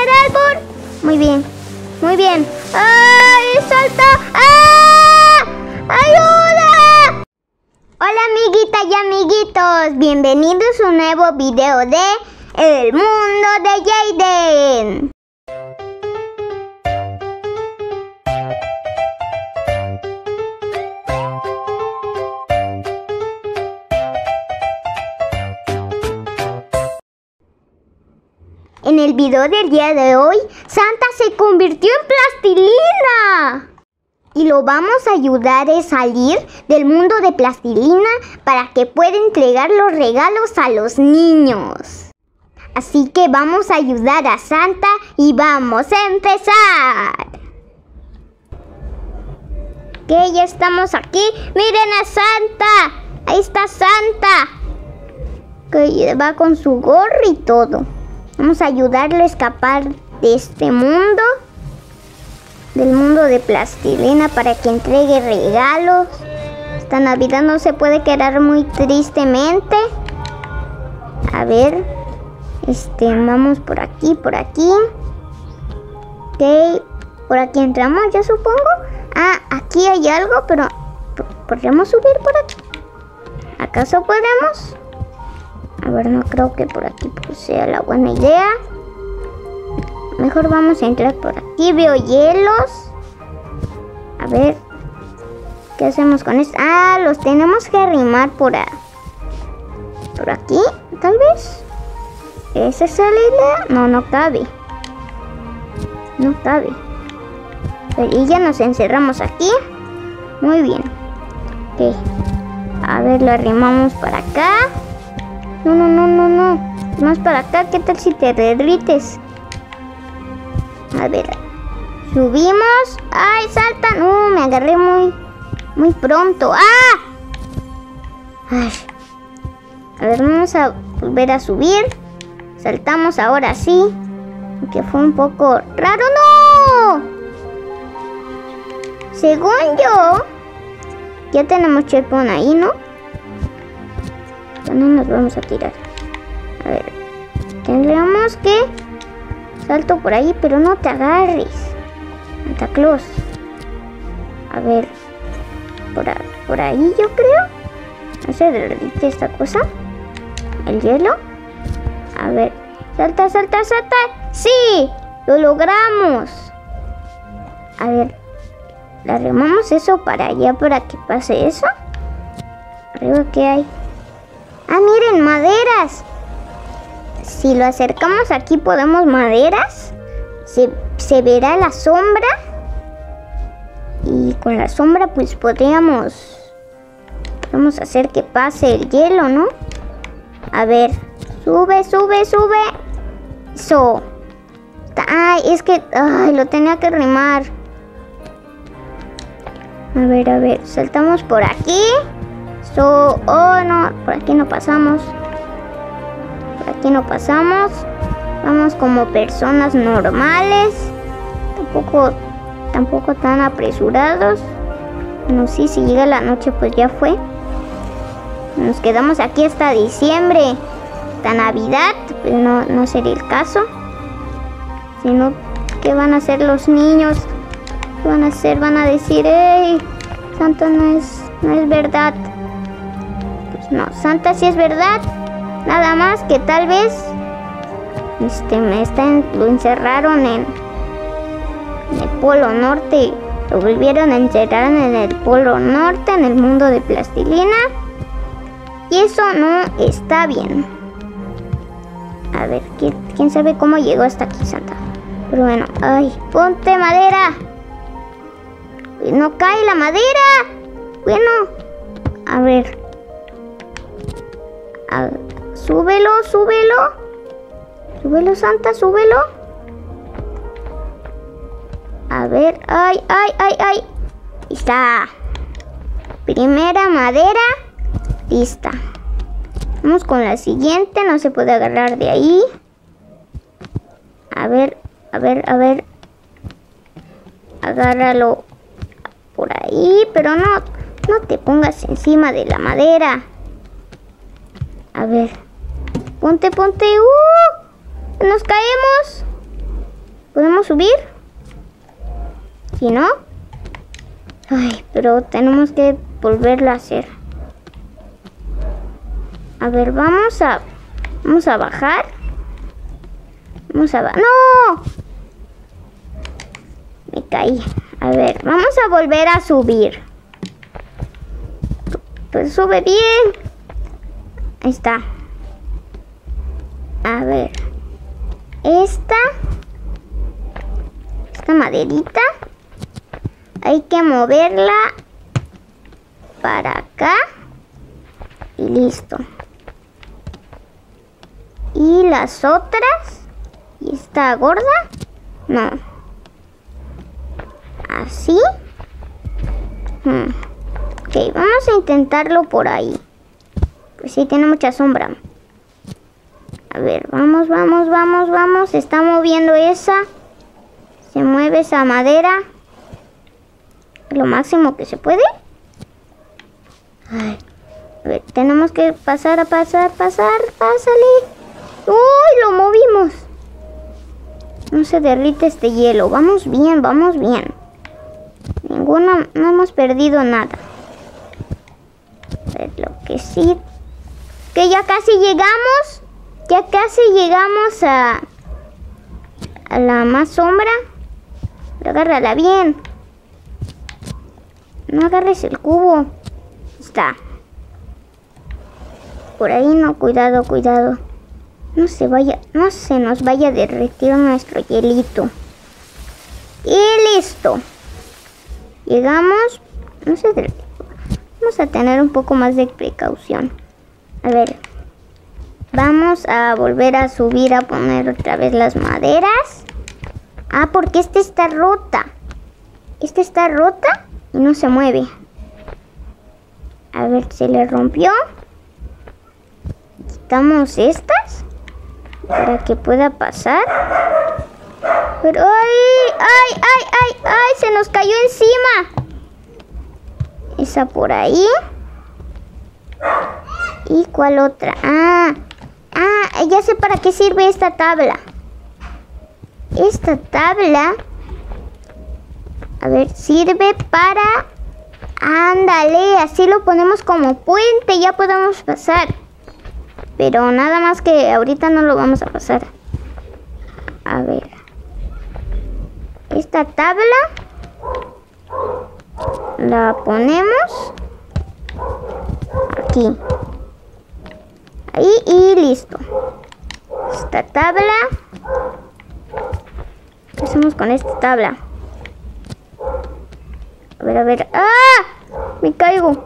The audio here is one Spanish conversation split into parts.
árbol. Muy bien, muy bien. ¡Ay, salta! ¡Ah! ¡Ayuda! Hola amiguitas y amiguitos, bienvenidos a un nuevo video de El Mundo de Jaden. En el video del día de hoy, Santa se convirtió en plastilina. Y lo vamos a ayudar a salir del mundo de plastilina para que pueda entregar los regalos a los niños. Así que vamos a ayudar a Santa y vamos a empezar. Ok, ya estamos aquí. Miren a Santa. Ahí está Santa. Que va con su gorro y todo. Vamos a ayudarlo a escapar de este mundo, del mundo de plastilina para que entregue regalos. Esta Navidad no se puede quedar muy tristemente. A ver, este, vamos por aquí, por aquí. Ok, por aquí entramos, yo supongo. Ah, aquí hay algo, pero ¿podríamos subir por aquí? ¿Acaso podemos? A ver, no creo que por aquí sea la buena idea. Mejor vamos a entrar por aquí. Veo hielos. A ver. ¿Qué hacemos con esto? Ah, los tenemos que arrimar por, por aquí, tal vez. ¿Esa es la idea? No, no cabe. No cabe. y ya nos encerramos aquí. Muy bien. A ver, lo arrimamos para acá. No, no, no, no, no. Más para acá, ¿qué tal si te derrites? A ver. Subimos. ¡Ay, salta! No, me agarré muy, muy pronto. ¡Ah! Ay. A ver, vamos a volver a subir. Saltamos ahora sí. Aunque fue un poco raro. ¡No! Según yo, ya tenemos checkpoint ahí, ¿no? No nos vamos a tirar. A ver, tendríamos que... Salto por ahí, pero no te agarres. Santa Claus. A ver, por, por ahí yo creo. No sé, derrite esta cosa. El hielo. A ver, salta, salta, salta. ¡Sí! ¡Lo logramos! A ver, ¿le remamos eso para allá para que pase eso? Arriba, ¿qué hay? Ah, miren, maderas. Si lo acercamos aquí podemos maderas. Se, verá la sombra. Y con la sombra pues podríamos... Vamos a hacer que pase el hielo, ¿no? A ver. Sube, sube, sube. Eso. Ay, es que... Ay, lo tenía que rimar. A ver, a ver. Saltamos por aquí. So, oh no, por aquí no pasamos. Por aquí no pasamos. Vamos como personas normales. Tampoco, tampoco tan apresurados. No sé si llega la noche, pues ya fue. Nos quedamos aquí hasta diciembre. Hasta Navidad, pues no, no sería el caso. Sino, ¿qué van a hacer los niños? ¿Qué van a hacer? Van a decir, ¡Ey! Santo no es, no es verdad. No, Santa sí es verdad. Nada más que tal vez este me están, lo encerraron en, el Polo Norte. Lo volvieron a encerrar en el Polo Norte, en el mundo de plastilina. Y eso no está bien. A ver, ¿quién, sabe cómo llegó hasta aquí, Santa? Pero bueno, ay, ponte madera. No cae la madera. Bueno, a ver súbelo, súbelo. Súbelo, Santa, súbelo. A ver, ay, ay, ay, ay. Está. Primera madera. Lista. Vamos con la siguiente. No se puede agarrar de ahí. A ver, a ver, a ver. Agárralo por ahí, pero no, no te pongas encima de la madera. A ver. Ponte, ponte. ¡Uh! Nos caemos. ¿Podemos subir? Si no... Ay, pero tenemos que volverlo a hacer. A ver, vamos a... Vamos a bajar. Vamos a... ¡No! Me caí. A ver, vamos a volver a subir. Pues sube bien. Ahí está. A ver. Esta. Esta maderita. Hay que moverla para acá. Y listo. ¿Y las otras? ¿Y esta gorda? No. ¿Así? Hmm. Ok, vamos a intentarlo por ahí. Pues sí, tiene mucha sombra. A ver, vamos, vamos, vamos, vamos. Se está moviendo esa. Se mueve esa madera. Lo máximo que se puede. Ay. A ver, tenemos que pasar a pasar, pasar, pásale. ¡Uy! Lo movimos. No se derrite este hielo. Vamos bien, vamos bien. Ninguno, no hemos perdido nada. ver, lo que sí. Que ya casi llegamos. Ya casi llegamos a, a la más sombra. Pero agárrala bien. No agarres el cubo. Está. Por ahí no, cuidado, cuidado. No se vaya, no se nos vaya a derretir nuestro hielito. Y listo. Llegamos. No se Vamos a tener un poco más de precaución. A ver. Vamos a volver a subir a poner otra vez las maderas. Ah, porque esta está rota. Esta está rota y no se mueve. A ver, se le rompió. Quitamos estas para que pueda pasar. Pero, ¡ay! ¡Ay, ay, ay, ay! Se nos cayó encima. Esa por ahí. ¿Y cuál otra? Ah, ah, ya sé para qué sirve esta tabla. Esta tabla, a ver, sirve para... Ándale, así lo ponemos como puente, ya podemos pasar. Pero nada más que ahorita no lo vamos a pasar. A ver. Esta tabla la ponemos aquí. Ahí y listo. Esta tabla. ¿Qué hacemos con esta tabla? A ver, a ver. ¡Ah! Me caigo.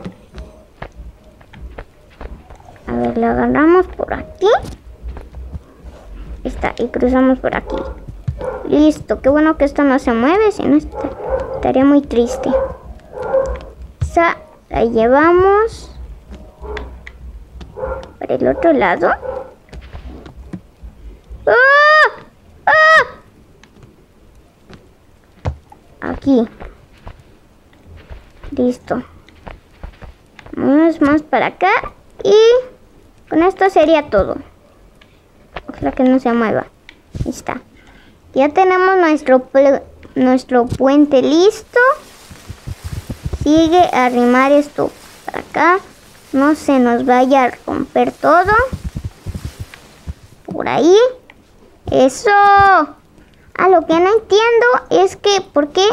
A ver, la agarramos por aquí. Está, y cruzamos por aquí. Listo, qué bueno que esto no se mueve, si no estaría muy triste. La llevamos el otro lado. ¡Ah! ¡Ah! Aquí. Listo. Vamos más para acá y con esto sería todo. Ojalá que no se mueva. Ahí está. Ya tenemos nuestro, nuestro puente listo. Sigue a arrimar esto para acá. No se nos vaya a romper todo. Por ahí. Eso. A lo que no entiendo es que por qué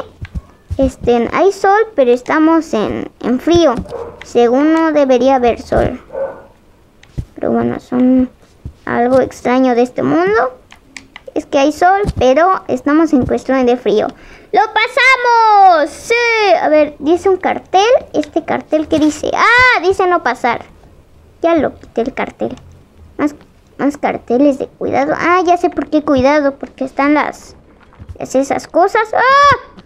este, hay sol, pero estamos en, en frío. Según no debería haber sol. Pero bueno, son algo extraño de este mundo. Es que hay sol, pero estamos en cuestión de frío. ¡Lo pasamos! ¡Sí! A ver, dice un cartel. Este cartel que dice... ¡Ah! Dice no pasar. Ya lo quité el cartel. Más, más carteles de cuidado. Ah, ya sé por qué cuidado. Porque están las... esas cosas. ¡Ah!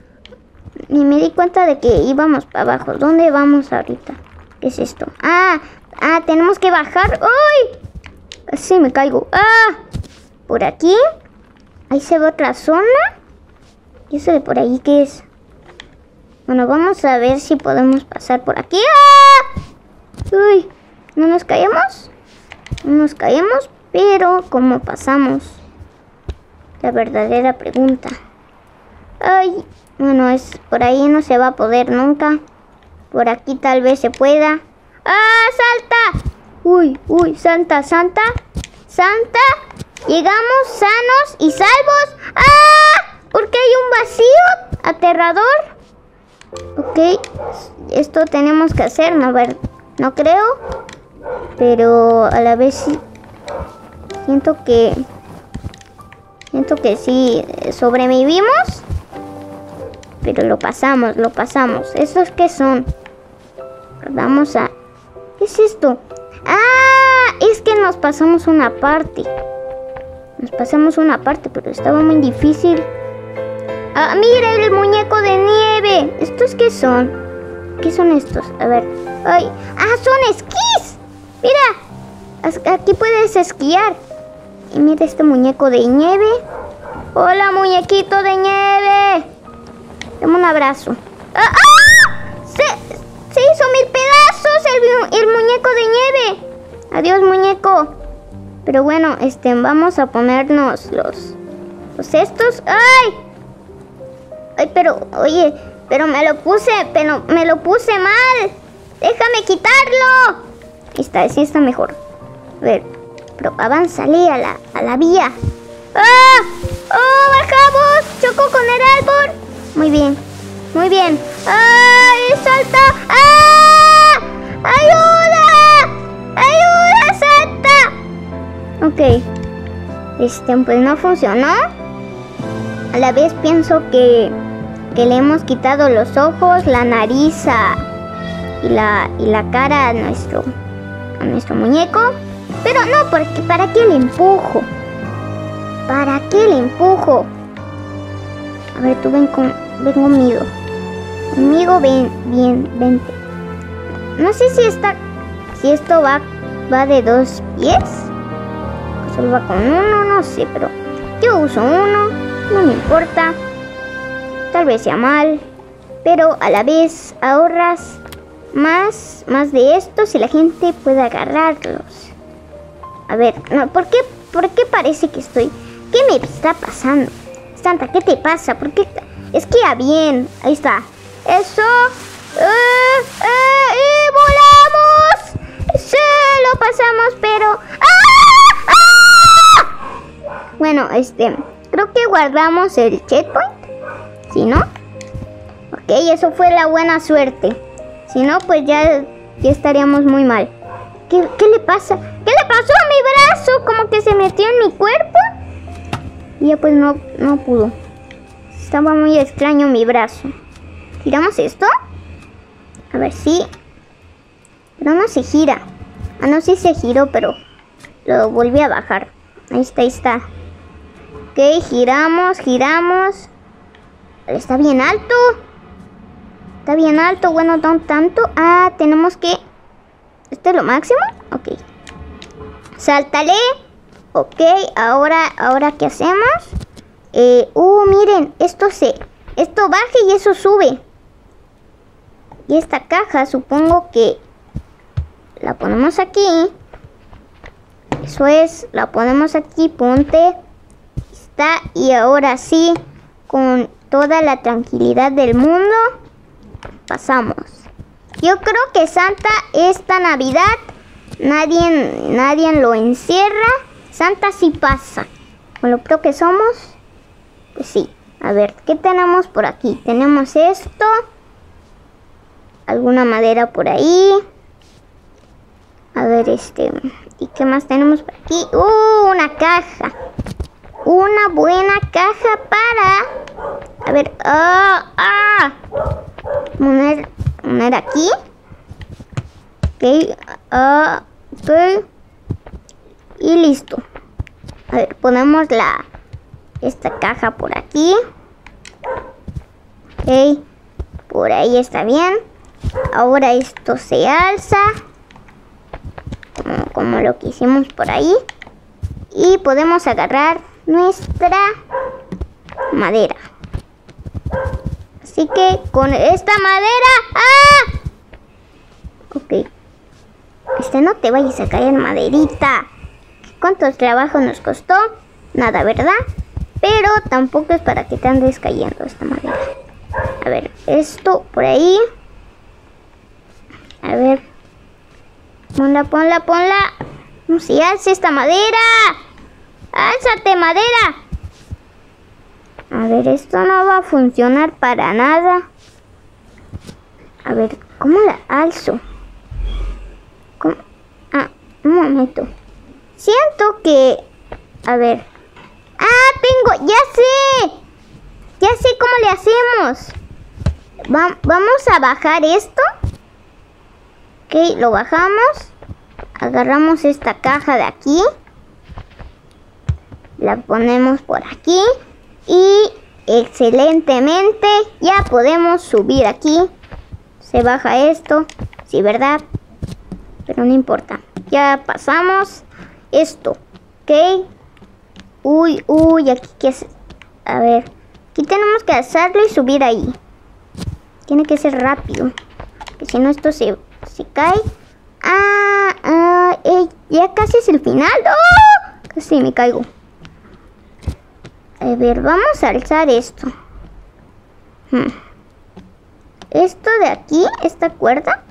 Ni me di cuenta de que íbamos para abajo. ¿Dónde vamos ahorita? ¿Qué es esto? Ah, Ah, tenemos que bajar. ¡Uy! Casi me caigo. ¡Ah! Por aquí. Ahí se ve otra zona. ¿Y eso de por ahí qué es? Bueno, vamos a ver si podemos pasar por aquí. ¡Ah! Uy, ¿no nos caemos? No nos caemos, pero ¿cómo pasamos? la verdadera pregunta. Ay, bueno, es por ahí no se va a poder nunca. Por aquí tal vez se pueda. ¡Ah, salta! Uy, uy, Santa, Santa, Santa. Llegamos sanos y salvos. ¡Ah! ¿Por qué hay un vacío aterrador? Ok, esto tenemos que hacer, no ver, no creo. Pero a la vez sí. Siento que Siento que sí sobrevivimos. Pero lo pasamos, lo pasamos. ¿Esos qué son? Vamos a... ¿Qué es esto? ¡Ah! Es que nos pasamos una parte. Nos pasamos una parte, pero estaba muy difícil. ¡Ah, mira el muñeco de nieve! ¿Estos qué son? ¿Qué son estos? A ver. ¡Ay! ¡Ah, son esquís! Mira. Aquí puedes esquiar. Y mira este muñeco de nieve. Hola, muñequito de nieve. Dame un abrazo. ¡Ah! ¡Ah! Se, se, hizo mil pedazos Pero bueno, este, vamos a ponernos los, los estos. ¡Ay! Ay, pero, oye, pero me lo puse, pero me lo puse mal. Déjame quitarlo. Está, así está mejor. A ver, pero avánzale a la, a la vía. ¡Ah! ¡Oh, bajamos! Chocó con el árbol. Muy bien, muy bien. ¡Ay, salta! ¡Ah! ¡Ayuda! ¡Ayuda! Ok. Este, pues no funcionó. A la vez pienso que, que le hemos quitado los ojos, la nariz y, la, y la cara a nuestro, a nuestro muñeco. Pero no, porque ¿para qué le empujo? ¿Para qué le empujo? A ver, tú ven, con, ven conmigo. Conmigo ven, bien, vente. No sé si esta, si esto va, va de dos pies. Va con uno, no sé, pero yo uso uno, no me importa. Tal vez sea mal, pero a la vez ahorras más, más de esto si la gente puede agarrarlos. A ver, no, ¿por qué, ¿por qué parece que estoy? ¿Qué me está pasando? Santa, ¿qué te pasa? ¿Por qué? Esquía bien. Ahí está. Eso. ¡Eh! ¡Eh! ¡Y volamos! Sí, lo pasamos, pero... ¡Ah! Bueno, este... Creo que guardamos el checkpoint. ¿Sí, no? Ok, eso fue la buena suerte. Si no, pues ya, ya estaríamos muy mal. ¿Qué, ¿Qué le pasa? ¿Qué le pasó a mi brazo? Como que se metió en mi cuerpo. Y ya pues no, no pudo. Estaba muy extraño mi brazo. ¿Giramos esto? A ver si... Pero no se gira. Ah, no, sí se giró, pero lo volví a bajar. Ahí está, ahí está. Ok, giramos, giramos. Está bien alto. Está bien alto, bueno, no tanto. Ah, tenemos que... ¿Este es lo máximo? Ok. Sáltale. Ok, ahora, ahora ¿qué hacemos? Eh, uh, miren, esto se... Esto baja y eso sube. Y esta caja, supongo que... La ponemos aquí. Eso es, la ponemos aquí, ponte. Y ahora sí, con toda la tranquilidad del mundo, pasamos. Yo creo que Santa esta Navidad Nadie, nadie lo encierra. Santa sí pasa. Con lo que somos, pues sí. A ver, ¿qué tenemos por aquí? Tenemos esto. Alguna madera por ahí. A ver, este... ¿Y qué más tenemos por aquí? ¡Uh! Una caja. Una buena caja para... A ver... ¡Ah! ¡Ah! Poner, poner aquí. Ok. Ah... Ok. Y listo. A ver, ponemos la esta caja por aquí. Ok. Por ahí está bien. Ahora esto se alza. Como, como lo que hicimos por ahí. Y podemos agarrar nuestra madera. Así que con esta madera... ¡Ah! Ok. Este, no te vayas a caer maderita. ¿Cuántos trabajos nos costó? Nada, ¿verdad? Pero tampoco es para que te andes cayendo esta madera. A ver, esto por ahí. A ver. Ponla, ponla, ponla. No se hace esta madera. ¡Álzate, madera! A ver, esto no va a funcionar para nada. A ver, ¿cómo la alzo? Ah, un momento. Siento que... A ver. ¡Ah, tengo! ¡Ya sé! Ya sé cómo le hacemos. vamos a bajar esto. Ok, lo bajamos. Agarramos esta caja de aquí. La ponemos por aquí. Y excelentemente ya podemos subir aquí. Se baja esto. Sí, ¿verdad? Pero no importa. Ya pasamos esto. ¿Ok? Uy, uy, aquí que. A ver. Aquí tenemos que hacerlo y subir ahí. Tiene que ser rápido. Que si no esto se, se cae. Ah, ah eh, ya casi es el final. ¡Oh! Casi me caigo. A ver, vamos a alzar esto. Hmm. Esto de aquí, esta cuerda,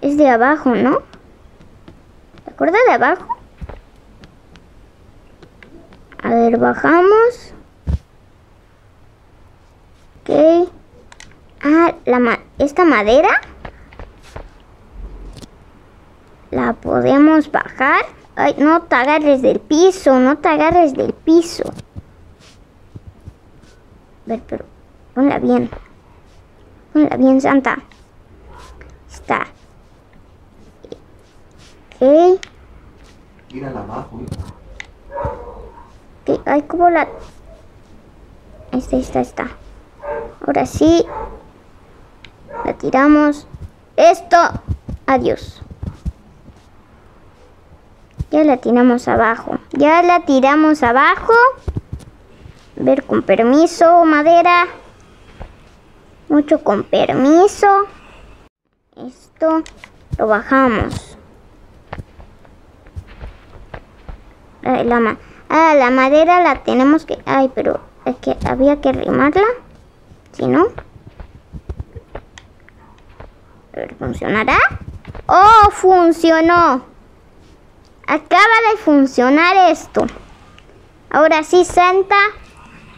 es de abajo, ¿no? ¿La cuerda de abajo? A ver, bajamos. Ok. Ah, la esta madera. La podemos bajar. Ay, no te agarres del piso, no te agarres del piso. A ver, pero ponla bien. Ponla bien, Santa. Está. Ok. Tírala abajo, Ok, ay, como la... Ahí está, ahí está, está. Ahora sí. La tiramos. Esto. Adiós. Ya la tiramos abajo. Ya la tiramos abajo. A ver, con permiso, madera. Mucho con permiso. Esto lo bajamos. La, ah, la madera la tenemos que... Ay, pero es que había que rimarla. Si no... ¿Funcionará? ¡Oh, funcionó! Acaba de funcionar esto. Ahora sí, Santa.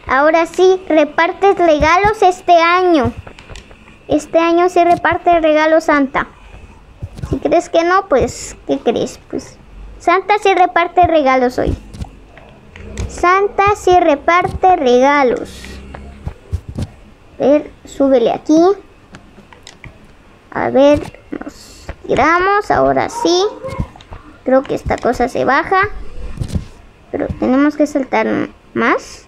Ahora sí, repartes regalos este año. Este año sí reparte regalos Santa. Si crees que no, pues, ¿qué crees? Pues Santa sí reparte regalos hoy. Santa sí reparte regalos. A ver, súbele aquí. A ver, nos tiramos. Ahora sí. Creo que esta cosa se baja. Pero tenemos que saltar más.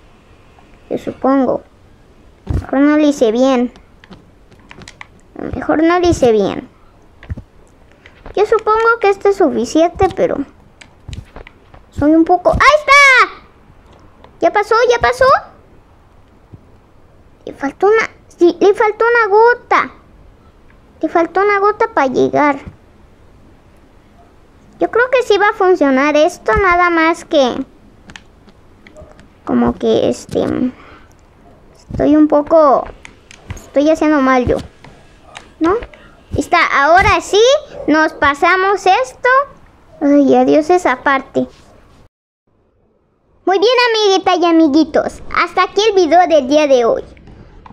Yo supongo. Mejor no lo hice bien. Mejor no lo hice bien. Yo supongo que esto es suficiente, pero... Soy un poco... ¡Ahí está! ¿Ya pasó? ¿Ya pasó? Le faltó una... Sí, le faltó una gota. Le faltó una gota para llegar. Yo creo que sí va a funcionar esto, nada más que... Como que este... Estoy un poco... Estoy haciendo mal yo. ¿No? Está, ahora sí, nos pasamos esto. Ay, adiós esa parte. Muy bien, amiguitas y amiguitos. Hasta aquí el video del día de hoy.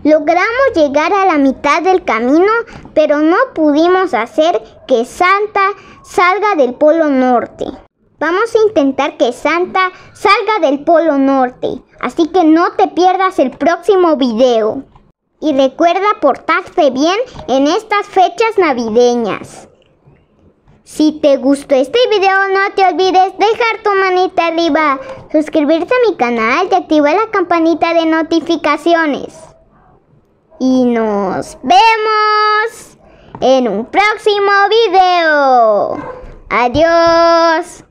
Logramos llegar a la mitad del camino, pero no pudimos hacer que Santa salga del Polo Norte. Vamos a intentar que Santa salga del Polo Norte, así que no te pierdas el próximo video. Y recuerda portarse bien en estas fechas navideñas. Si te gustó este video no te olvides dejar tu manita arriba, suscribirte a mi canal y activar la campanita de notificaciones. Y nos vemos en un próximo video. Adiós.